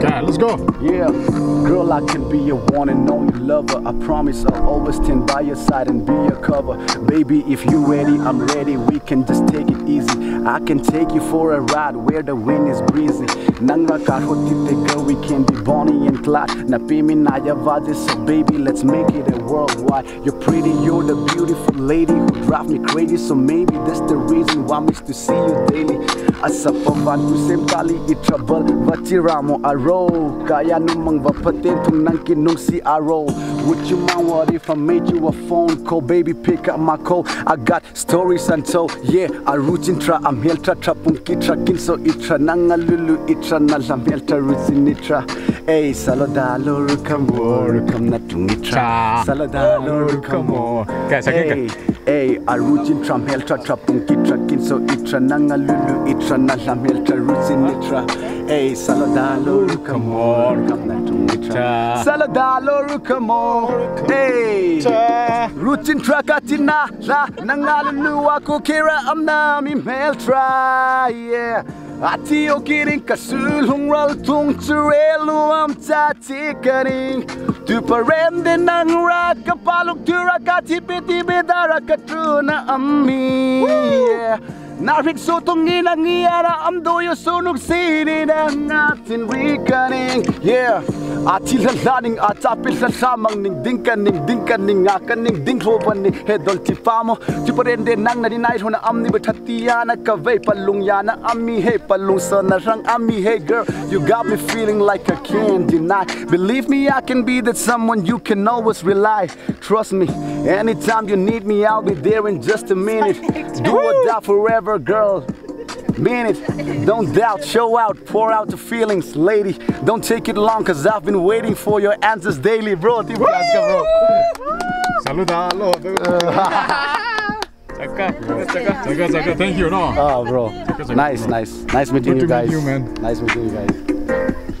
Go. Let's go. Yeah, girl, I can be your one and only lover. I promise I'll always stand by your side and be your cover. Baby, if you ready, I'm ready. We can just take it easy. I can take you for a ride where the wind is breezy. Nanga kahotite girl, we can be Bonnie and Clyde. Na pimi na yavaje, so baby, let's make it a worldwide. You're pretty, you're the beautiful lady who drive me crazy. So maybe that's the reason why I miss to see you daily. Asa pavan ku sem kali i trouble Vatiramo aro Kaya numang vapatin tung nang kinung si aro Would you mind what if I made you a phone call? Baby pick up my call. I got stories untold. Yeah, I root tra I'm heltra tra pung kitra kinso itra Nanga lulu itra na lam heltra rutin itra Ey, salodalo rukam rukam na tung itra Cha. Salodalo rukam Okay, second. Ey, ey, root tram heltra tra pung kitra kinso itra Nanga lulu itra na lam heltra rutin itra. Ey, salodalo rukam rukam itra Saladalo rukamo Hey Rutin trakatina La nangalulu ako kira am nami meltra Yeah. Ati o kiring kasulong ral tung turelo am tatikaring Tu parende nang raka Alok Dura Kati Bidara Katruna Ammi. Woo! Narik sutong inang iyara am doyo sunog sini ng atin rikaning Yeah. Ati lalaning atapil lalamang ning dingkan ning dingkan ning akan ning ding roban ning hedol ti famo Ti parende nang narinay hona am ni batatia na kavay palung yana ami hey palung sa narang ami hey girl. You got me feeling like I can't deny Believe me I can be that someone you can always rely. Trust me anytime you need me I'll be there in just a minute. Do or die forever girl Mean it, don't doubt, show out, pour out the feelings, lady. Don't take it long, cause I've been waiting for your answers daily, bro. Tipo, let's go, bro. Saludalo. Um chaka. Chaka. Chaka. Chaka. Thank you, no. Oh, bro. Nice, nice. Nice meeting Good you to meet guys. you, man. Nice meeting you guys.